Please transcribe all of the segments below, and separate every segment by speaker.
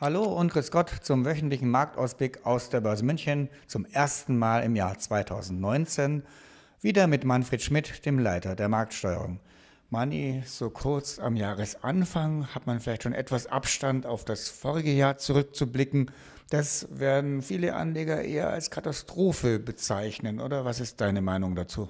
Speaker 1: Hallo und grüß Gott zum wöchentlichen Marktausblick aus der Börse München zum ersten Mal im Jahr 2019. Wieder mit Manfred Schmidt, dem Leiter der Marktsteuerung. Manni, so kurz am Jahresanfang hat man vielleicht schon etwas Abstand auf das vorige Jahr zurückzublicken. Das werden viele Anleger eher als Katastrophe bezeichnen, oder? Was ist deine Meinung dazu?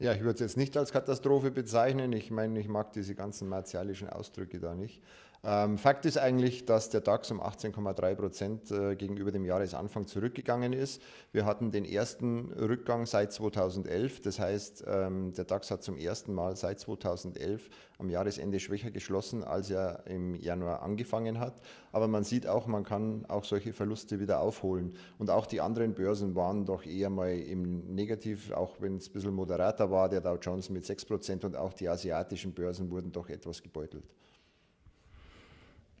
Speaker 2: Ja, ich würde es jetzt nicht als Katastrophe bezeichnen. Ich meine, ich mag diese ganzen martialischen Ausdrücke da nicht. Ähm, Fakt ist eigentlich, dass der DAX um 18,3 Prozent äh, gegenüber dem Jahresanfang zurückgegangen ist. Wir hatten den ersten Rückgang seit 2011. Das heißt, ähm, der DAX hat zum ersten Mal seit 2011 am Jahresende schwächer geschlossen, als er im Januar angefangen hat. Aber man sieht auch, man kann auch solche Verluste wieder aufholen. Und auch die anderen Börsen waren doch eher mal im Negativ, auch wenn es ein bisschen moderater war. Der Dow Jones mit 6 Prozent und auch die asiatischen Börsen wurden doch etwas gebeutelt.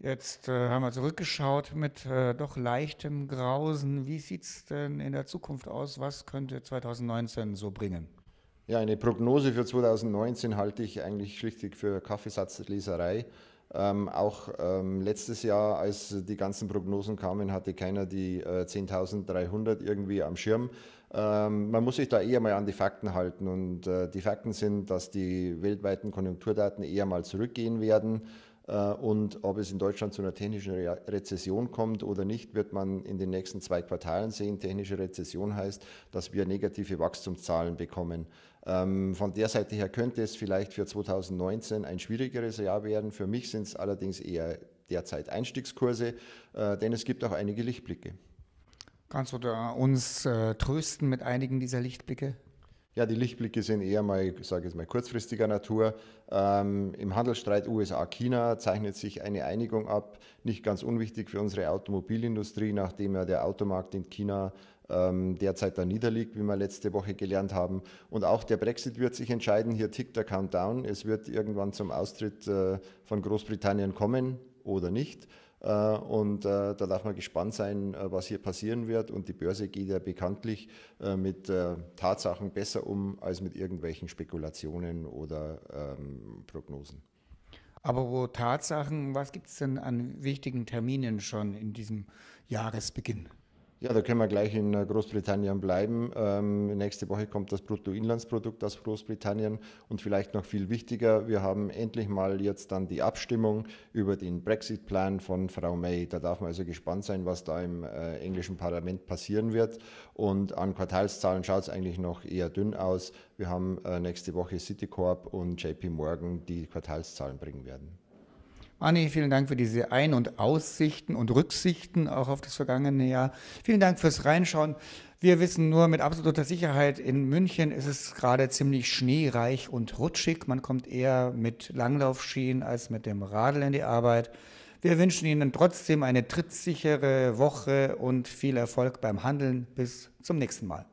Speaker 1: Jetzt äh, haben wir zurückgeschaut mit äh, doch leichtem Grausen. Wie sieht es denn in der Zukunft aus? Was könnte 2019 so bringen?
Speaker 2: Ja, eine Prognose für 2019 halte ich eigentlich schlichtweg für Kaffeesatzleserei. Ähm, auch ähm, letztes Jahr, als die ganzen Prognosen kamen, hatte keiner die äh, 10.300 irgendwie am Schirm. Ähm, man muss sich da eher mal an die Fakten halten. Und äh, die Fakten sind, dass die weltweiten Konjunkturdaten eher mal zurückgehen werden. Äh, und ob es in Deutschland zu einer technischen Rezession kommt oder nicht, wird man in den nächsten zwei Quartalen sehen. Technische Rezession heißt, dass wir negative Wachstumszahlen bekommen. Ähm, von der Seite her könnte es vielleicht für 2019 ein schwierigeres Jahr werden. Für mich sind es allerdings eher derzeit Einstiegskurse, äh, denn es gibt auch einige Lichtblicke.
Speaker 1: Kannst du da uns äh, trösten mit einigen dieser Lichtblicke?
Speaker 2: Ja, die Lichtblicke sind eher mal, ich sage jetzt mal, kurzfristiger Natur. Ähm, Im Handelsstreit USA-China zeichnet sich eine Einigung ab, nicht ganz unwichtig für unsere Automobilindustrie, nachdem ja der Automarkt in China ähm, derzeit da niederliegt, wie wir letzte Woche gelernt haben. Und auch der Brexit wird sich entscheiden. Hier tickt der Countdown. Es wird irgendwann zum Austritt äh, von Großbritannien kommen oder nicht. Äh, und äh, da darf man gespannt sein, äh, was hier passieren wird. Und die Börse geht ja bekanntlich mit Tatsachen besser um als mit irgendwelchen Spekulationen oder ähm, Prognosen.
Speaker 1: Aber wo Tatsachen, was gibt es denn an wichtigen Terminen schon in diesem Jahresbeginn?
Speaker 2: Ja, da können wir gleich in äh, Großbritannien bleiben. Ähm, nächste Woche kommt das Bruttoinlandsprodukt aus Großbritannien und vielleicht noch viel wichtiger, wir haben endlich mal jetzt dann die Abstimmung über den Brexit-Plan von Frau May. Da darf man also gespannt sein, was da im äh, englischen Parlament passieren wird. Und an Quartalszahlen schaut es eigentlich noch eher dünn aus. Wir haben äh, nächste Woche Citicorp und JP Morgan, die Quartalszahlen bringen werden.
Speaker 1: Anni, vielen Dank für diese Ein- und Aussichten und Rücksichten auch auf das vergangene Jahr. Vielen Dank fürs Reinschauen. Wir wissen nur mit absoluter Sicherheit, in München ist es gerade ziemlich schneereich und rutschig. Man kommt eher mit Langlaufschienen als mit dem Radl in die Arbeit. Wir wünschen Ihnen trotzdem eine trittsichere Woche und viel Erfolg beim Handeln. Bis zum nächsten Mal.